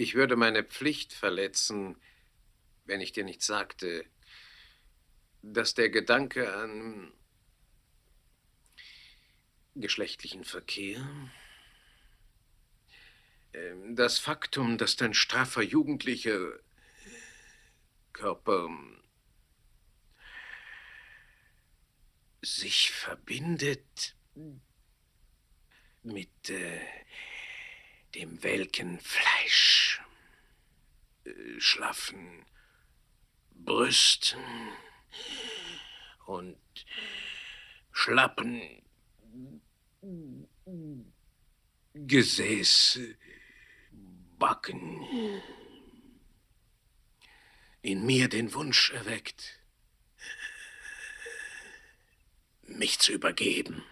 Ich würde meine Pflicht verletzen, wenn ich dir nicht sagte, dass der Gedanke an geschlechtlichen Verkehr, ähm, das Faktum, dass dein straffer jugendlicher Körper sich verbindet mit äh, dem welken Fleisch, äh, schlaffen Brüsten und schlappen Gesäß, Backen in mir den Wunsch erweckt, mich zu übergeben.